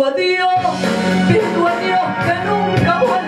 tu adiós, mis tu que nunca vuelve.